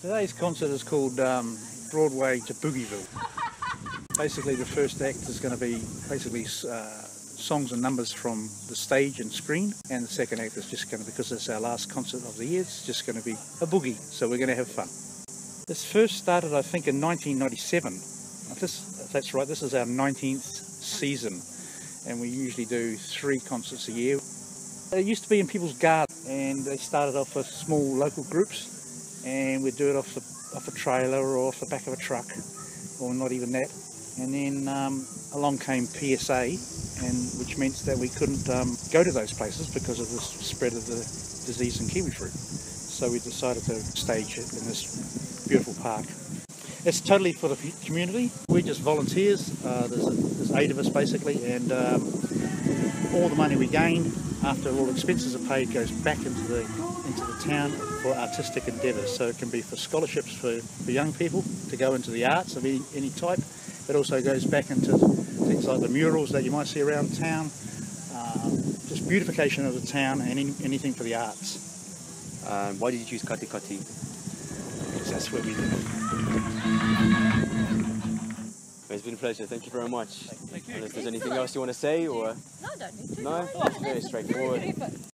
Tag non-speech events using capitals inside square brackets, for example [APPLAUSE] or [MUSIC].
Today's concert is called um, Broadway to Boogieville. Basically, the first act is going to be basically uh, songs and numbers from the stage and screen, and the second act is just going to, because it's our last concert of the year, it's just going to be a boogie. So we're going to have fun. This first started, I think, in 1997. This, that's right, this is our 19th season, and we usually do three concerts a year. It used to be in people's gardens, and they started off with small local groups, and we'd do it off, the, off a trailer or off the back of a truck, or not even that. And then um, along came PSA, and which meant that we couldn't um, go to those places because of the spread of the disease in kiwi fruit. So we decided to stage it in this beautiful park. It's totally for the community. We're just volunteers. Uh, there's, a, there's, eight of us basically, and um, all the money we gain after all expenses are paid goes back into the into the town for artistic endeavours. So it can be for scholarships for, for young people to go into the arts of any, any type. It also goes back into things like the murals that you might see around town, uh, just beautification of the town and any, anything for the arts. Um, why did you choose Kati Kati? Because that's where we live. It's been a pleasure. Thank you very much. Thank you. And if there's anything else you want to say, or No, don't need to. no, it's very straightforward. [LAUGHS]